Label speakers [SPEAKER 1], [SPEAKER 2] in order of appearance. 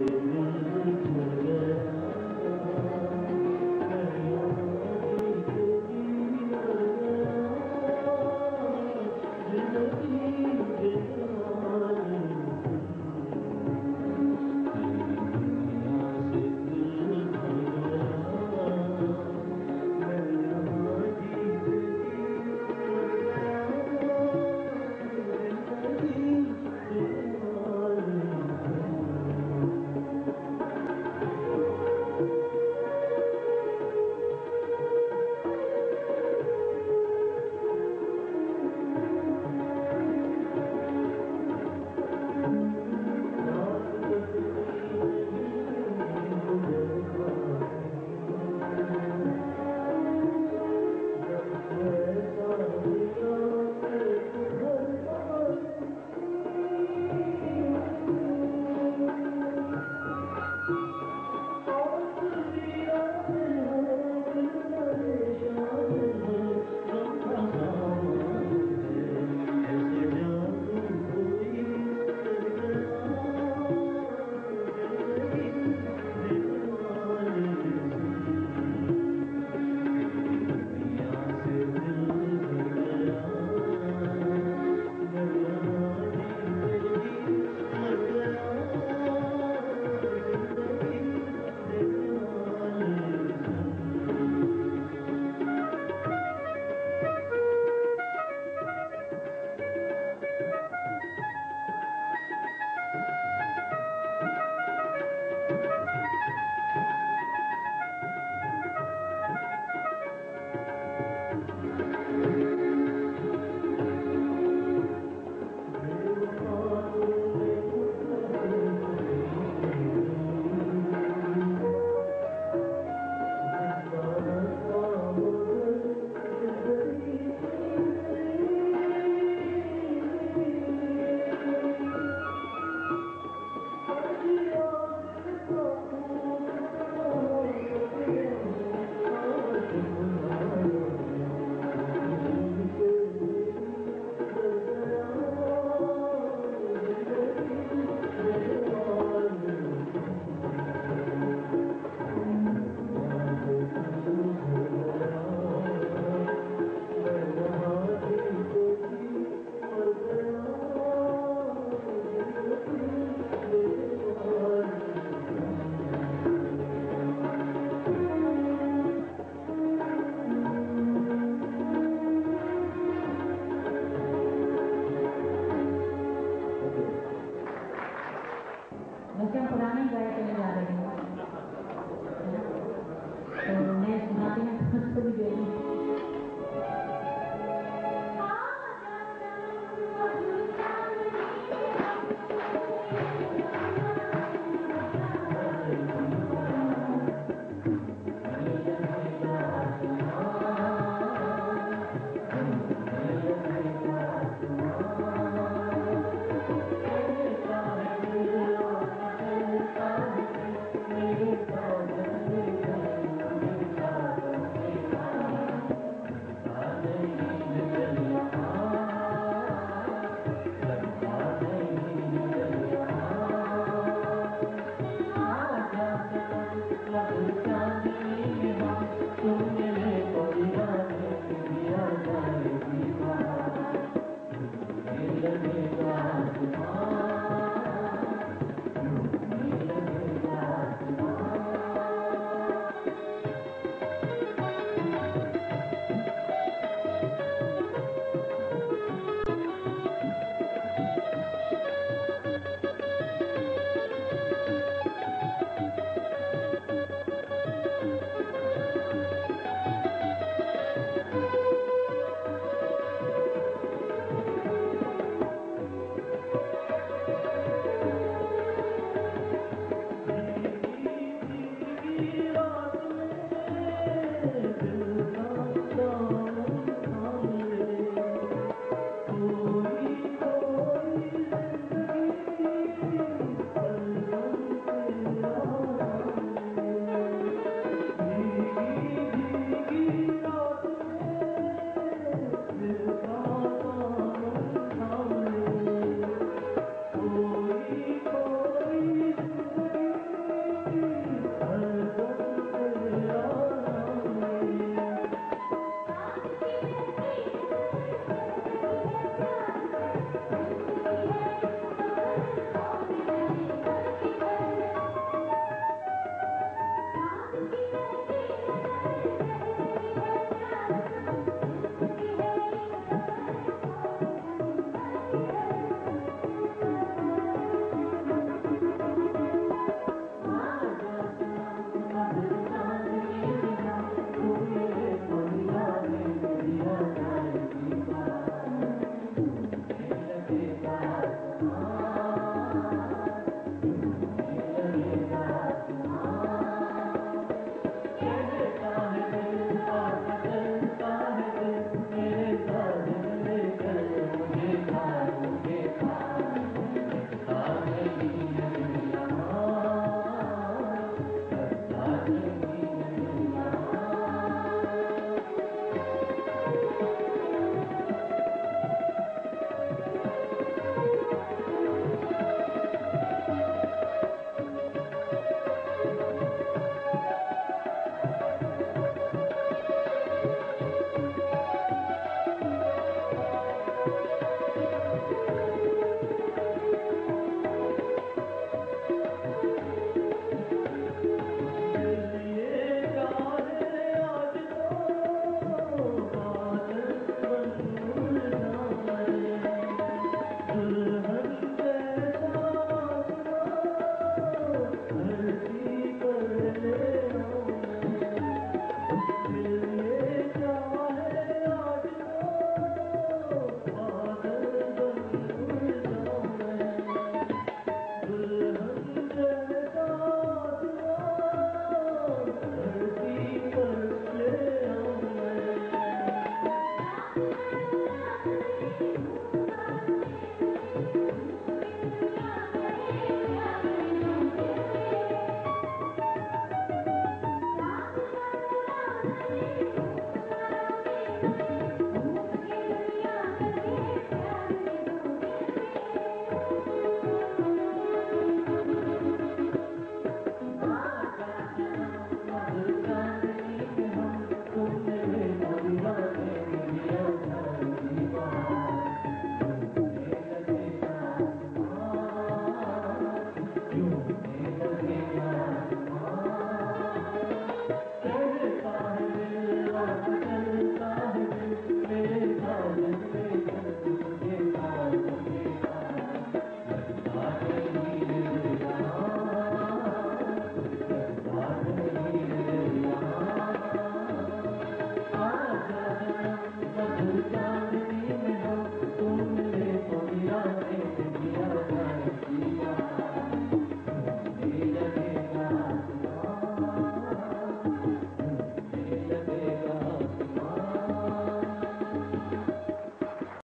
[SPEAKER 1] वैसे